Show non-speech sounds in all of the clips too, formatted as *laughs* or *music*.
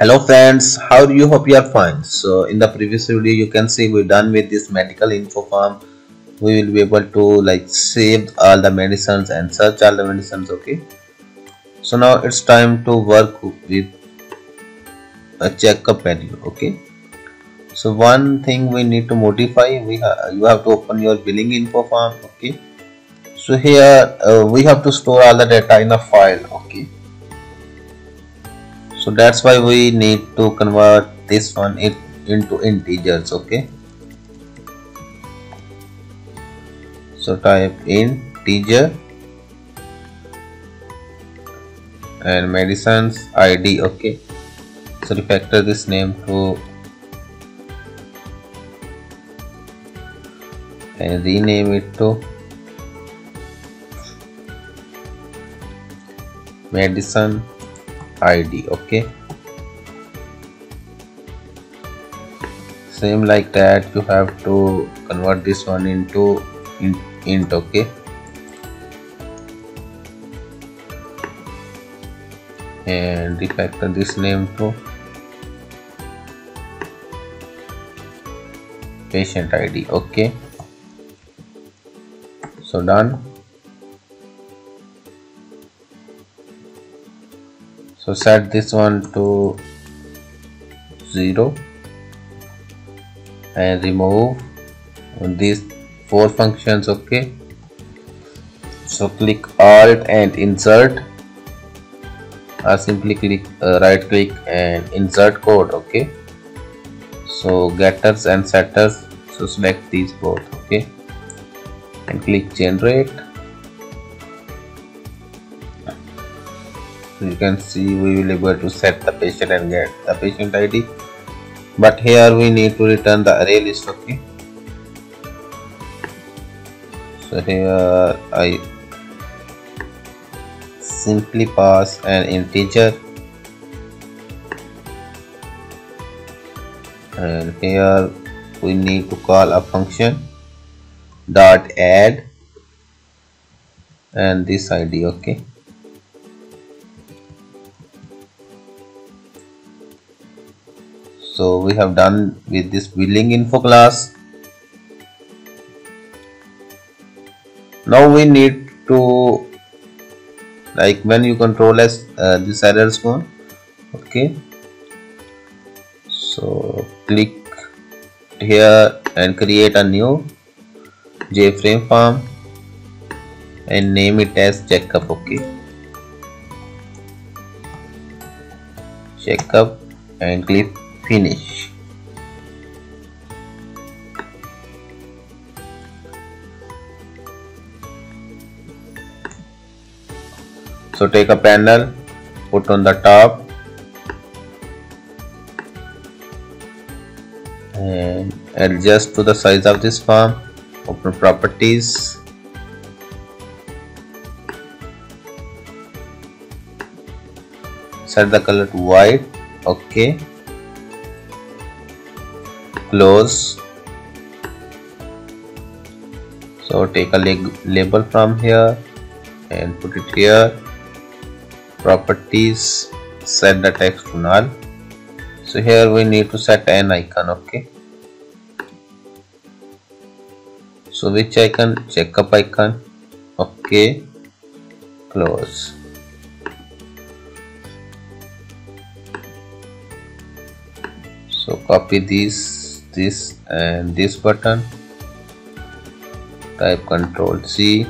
hello friends. How do you hope you are fine? So in the previous video you can see we're done with this medical info form. We will be able to like save all the medicines and search all the medicines okay? So now it's time to work with a checkup menu okay? So one thing we need to modify we have you have to open your billing info form okay? So here uh, we have to store all the data in a file so that's why we need to convert this one it into integers okay? So type integer and medicines id okay? So refactor this name to and rename it to medicine id okay? Same like that you have to convert this one into int, okay? And refactor this name to patient id okay? So done so set this one to 0 and remove these four functions okay? So click alt and insert. Or simply click uh, right click and insert code okay? So getters and setters. So select these both okay? And click generate you can see we will be able to set the patient and get the patient id but here we need to return the array list okay? So here i simply pass an integer. And here we need to call a function dot add and this id okay so we have done with this billing info class. Now we need to like when you control as uh, this errors one okay? So click here and create a new jframe form and name it as checkup okay? Checkup and click finish. So take a panel put on the top and adjust to the size of this form open properties. Set the color to white okay close. So take a label from here and put it here. Properties set the text to null. So here we need to set an icon okay? So which icon? Checkup icon. Okay. Close. So copy these this and this button. Type control C.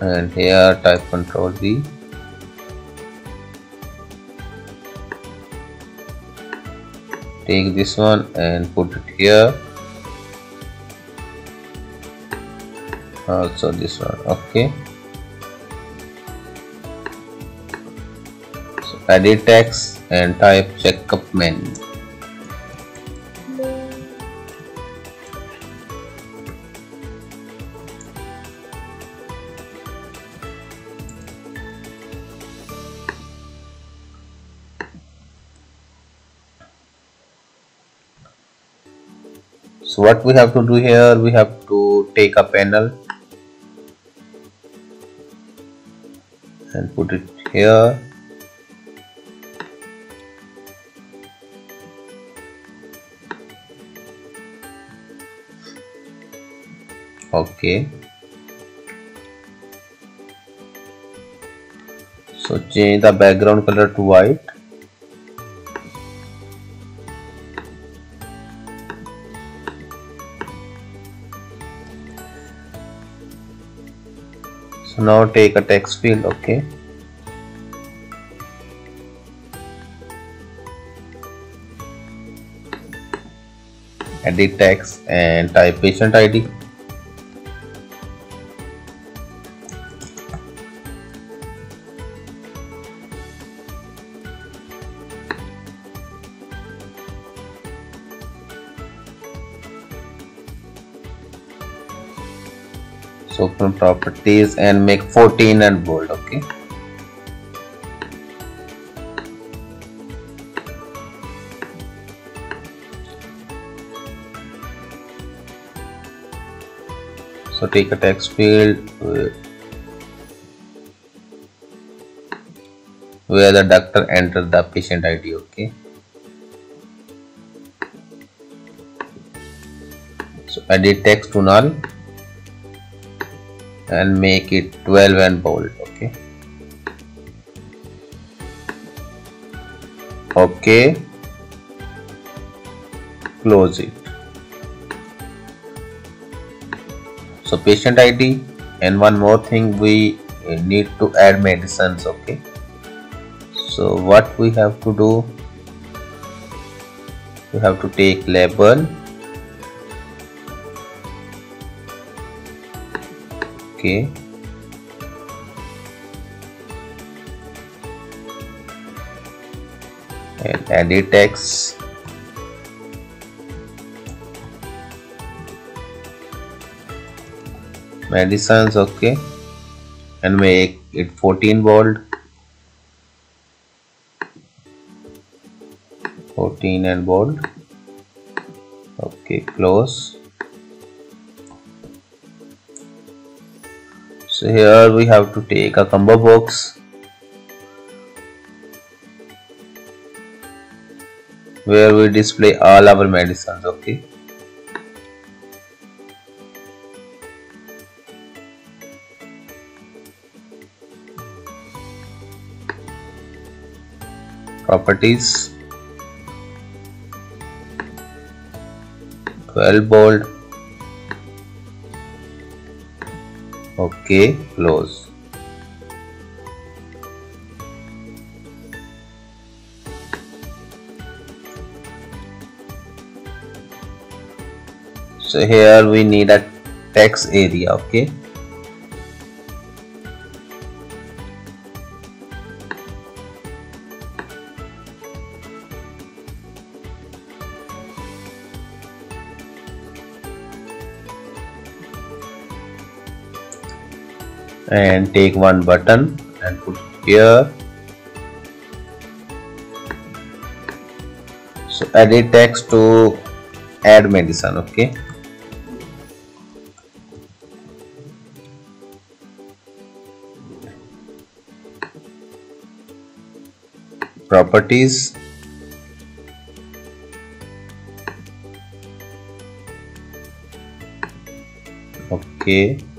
And here type control V. Take this one and put it here. Also this one okay edit text and type checkup menu. So what we have to do here, we have to take a panel and put it here okay. So change the background color to white. So now take a text field okay. Edit text and type patient id so open properties and make 14 and bold okay? So take a text field where the doctor enter the patient id okay? So edit text to null and make it 12 and bold okay? Okay. Close it. So patient id and one more thing we need to add medicines okay? So what we have to do? We have to take label okay. And edit text. Medicines okay. And make it 14 bold 14 and bold okay close so here we have to take a combo box. Where we display all our medicines okay? Properties. 12 bold okay close. So here we need a text area okay and take one button and put here. So edit text to add medicine okay? Properties. Okay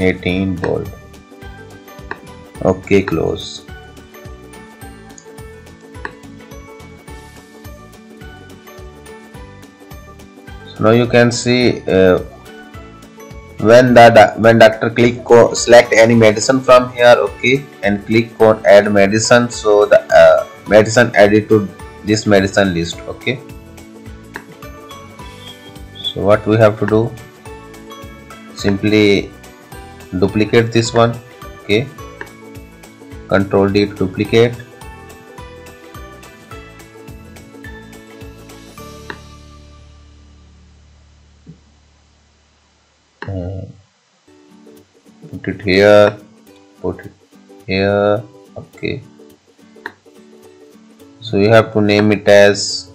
18 volt. Okay close. So now you can see uh, when the when doctor click select any medicine from here okay and click on add medicine so the uh, medicine added to this medicine list okay. So what we have to do? Simply duplicate this one okay. Control D duplicate. Uh, put it here put it here okay. So you have to name it as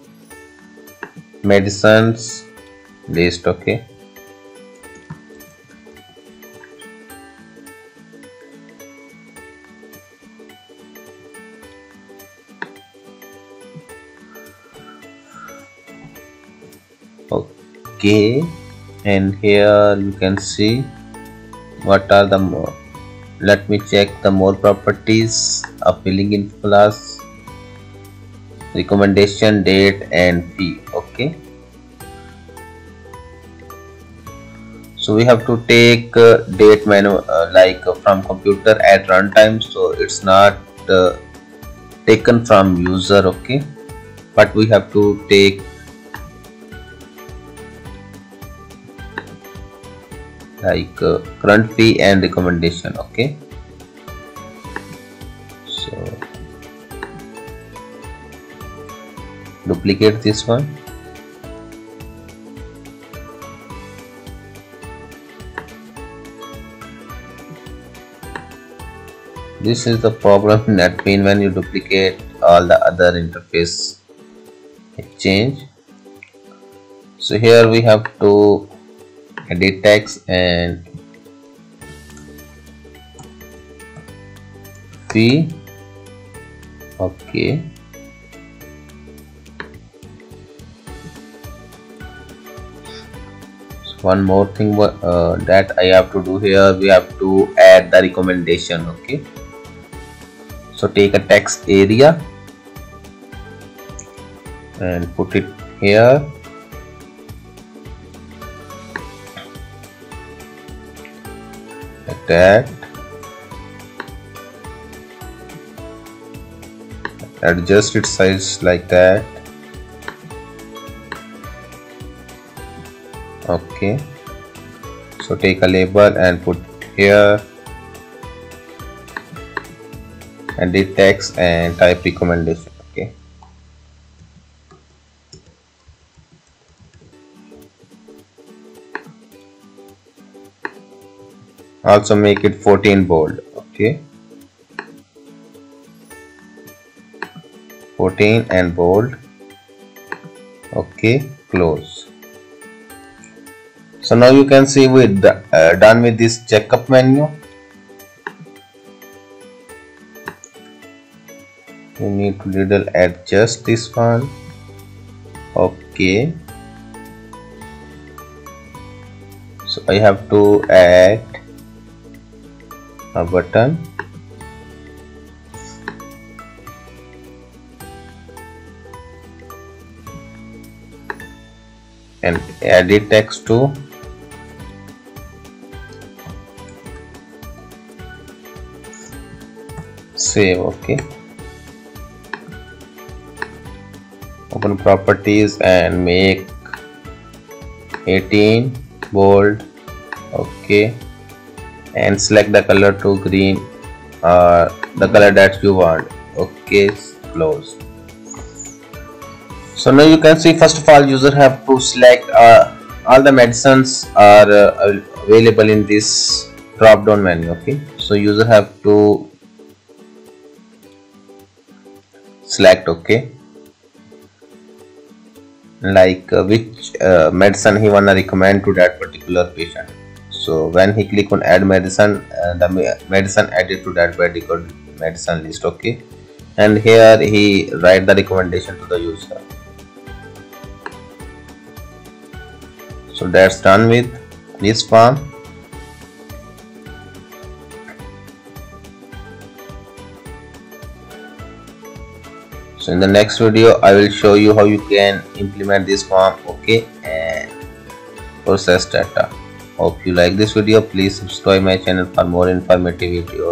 medicines list okay okay and here you can see what are the more let me check the more properties billing info class. Recommendation date and fee okay? So we have to take uh, date menu uh, like uh, from computer at runtime so it's not uh, taken from user okay? But we have to take like uh, current fee and recommendation okay? So duplicate this one. This is the problem *laughs* in NetBeans when you duplicate all the other interface change so here we have to edit text and fee okay. So one more thing uh, that I have to do here we have to add the recommendation okay? So take a text area and put it here that. Adjust its size like that. Okay. So take a label and put here. And the text and type recommendation also make it 14 bold okay? 14 and bold okay close. So now you can see we uh, done with this checkup menu. We need to little adjust this one okay. So I have to add a button. And edit text to. Save okay. Open properties and make 18 bold okay and select the color to green or the color that you want. Okay close so now you can see first of all user have to select uh, all the medicines are uh, available in this drop down menu okay? So user have to select okay? Like uh, which uh, medicine he wanna recommend to that particular patient so when he click on add medicine uh, the medicine added to that medical medicine list okay? And here he write the recommendation to the user. So that's done with this form. So in the next video i will show you how you can implement this form okay? And process data hope you like this video. Please subscribe my channel for more informative videos